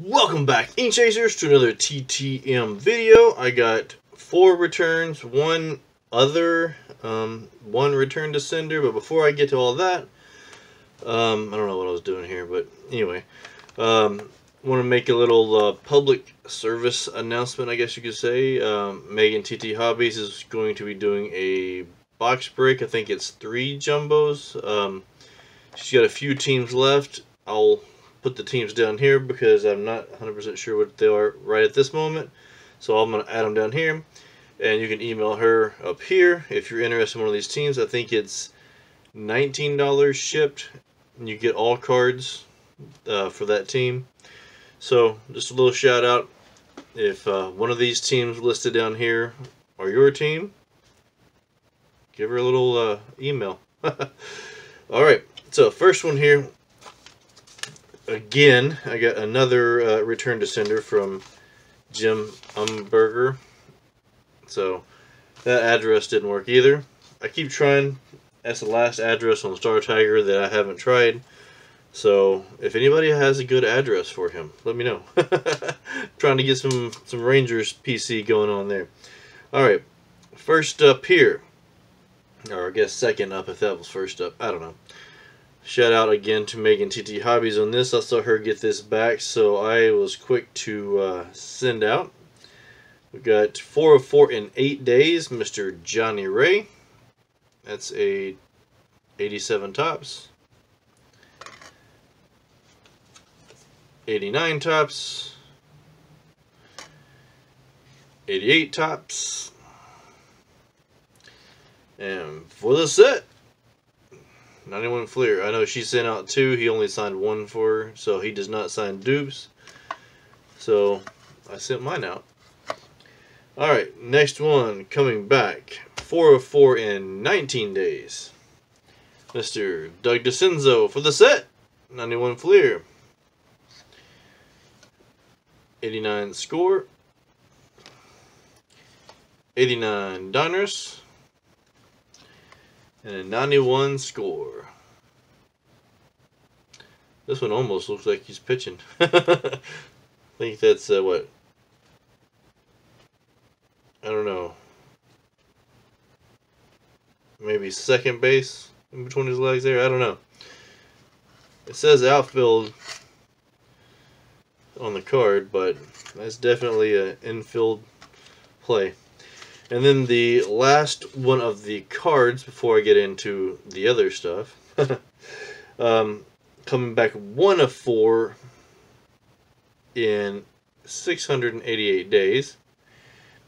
Welcome back, Ink Chasers, to another TTM video. I got four returns, one other, um, one return to sender, but before I get to all that, um, I don't know what I was doing here, but anyway, um, want to make a little uh, public service announcement, I guess you could say. Um, Megan TT Hobbies is going to be doing a box break. I think it's three jumbos. Um, she's got a few teams left. I'll put the teams down here because I'm not 100% sure what they are right at this moment. So I'm going to add them down here. And you can email her up here if you're interested in one of these teams. I think it's $19 shipped. And you get all cards uh, for that team. So just a little shout out. If uh, one of these teams listed down here are your team, give her a little uh, email. all right. So first one here, again, I got another uh, return to sender from Jim Umbarger. So that address didn't work either. I keep trying. That's the last address on Star Tiger that I haven't tried. So if anybody has a good address for him, let me know. trying to get some some Rangers PC going on there. All right, first up here, or I guess second up if that was first up. I don't know. Shout out again to Megan TT Hobbies on this. I saw her get this back, so I was quick to uh, send out. We got four of four in eight days, Mr. Johnny Ray. That's a 87 tops. 89 tops. 88 tops. And for the set, 91 Fleer. I know she sent out two. He only signed one for her, so he does not sign dupes. So I sent mine out. Alright, next one coming back. 4 of 4 in 19 days. Mr. Doug Dascenzo for the set. 91 Fleer. 89 score. 89 Donruss and a 91 score. This one almost looks like he's pitching. I think that's uh, what? I don't know. Maybe second base in between his legs there. I don't know. It says outfield on the card, but that's definitely an infield play. And then the last one of the cards before I get into the other stuff. um, coming back one of four in 688 days.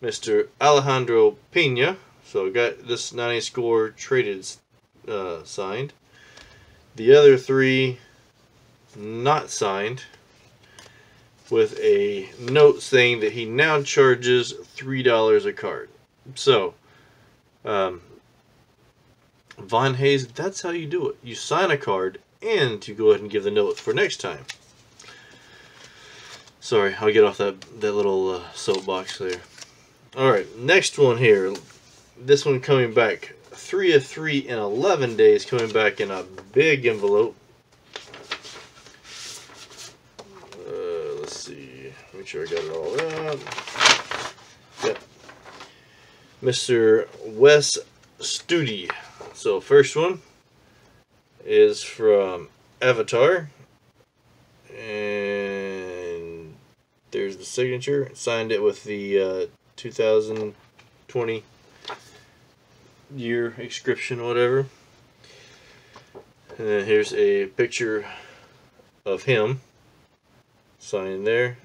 Mr. Alejandro Pena. So I got this 90 score traded uh, signed. The other three not signed with a note saying that he now charges $3 a card. So, um, Von Hayes, that's how you do it. You sign a card and you go ahead and give the note for next time. Sorry, I'll get off that, that little uh, soapbox there. Alright, next one here. This one coming back 3 of 3 in 11 days, coming back in a big envelope. Uh, let's see. Make sure I got it all out. Mr. Wes Studi. So first one is from Avatar. And there's the signature. Signed it with the uh, 2020 year inscription, whatever. And then here's a picture of him signed there.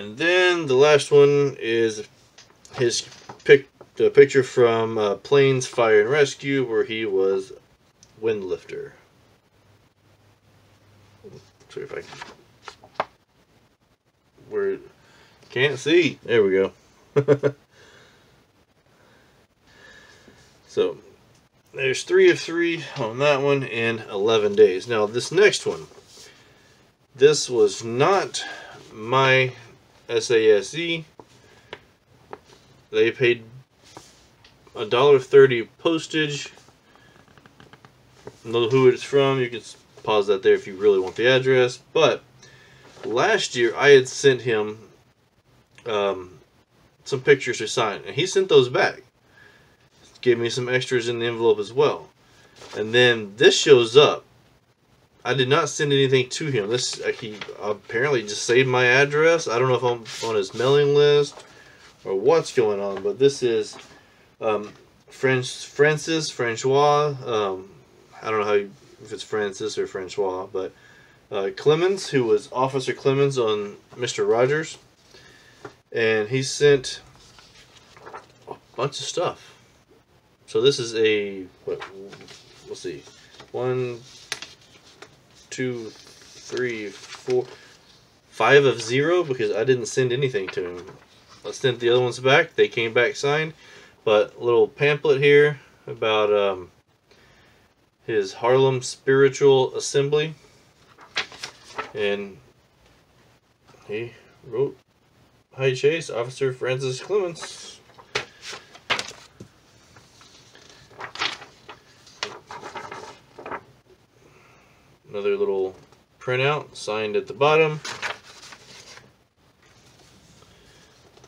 And then the last one is his pic, the picture from uh, Planes Fire and Rescue, where he was windlifter. See if I can. Where can't see. There we go. so there's three of three on that one in 11 days. Now this next one, this was not my SASE. They paid $1.30 postage. Know who it's from. You can pause that there if you really want the address. But last year I had sent him um, some pictures to sign, and he sent those back. Gave me some extras in the envelope as well. And then this shows up. I did not send anything to him. This uh, he apparently just saved my address. I don't know if I'm on his mailing list or what's going on, but this is um, French Francis Francois. Um, I don't know how you, if it's Francis or Francois, but uh, Clemmons, who was Officer Clemmons on Mister Rogers, and he sent a bunch of stuff. So this is a what? We'll see, one, two, three, four, five of zero because I didn't send anything to him. I sent the other ones back. They came back signed. But a little pamphlet here about um, his Harlem Spiritual Ensemble. And he wrote Hi Chase, Officer Francis Clemmons. Another little printout signed at the bottom.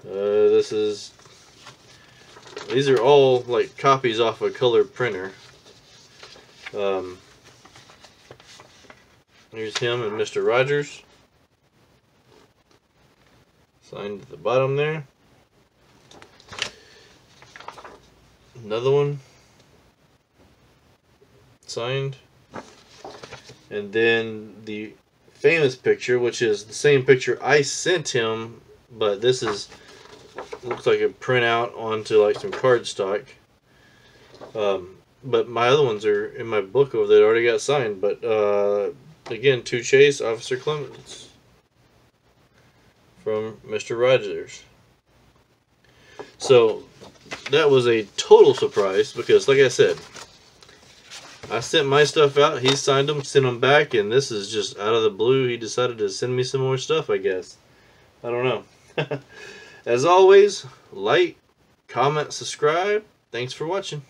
Uh, this is these are all like copies off a color printer. Um, here's him and Mr. Rogers. Signed at the bottom there. Another one. Signed. And then the famous picture, which is the same picture I sent him, but this is looks like a printout onto like some cardstock. Um, but my other ones are in my book over there. Already got signed. But uh, again, to Chase, Officer Clemmons from Mr. Rogers. So that was a total surprise because, like I said, I sent my stuff out. He signed them, sent them back, and this is just out of the blue. He decided to send me some more stuff. I guess. I don't know. As always, like, comment, subscribe. Thanks for watching.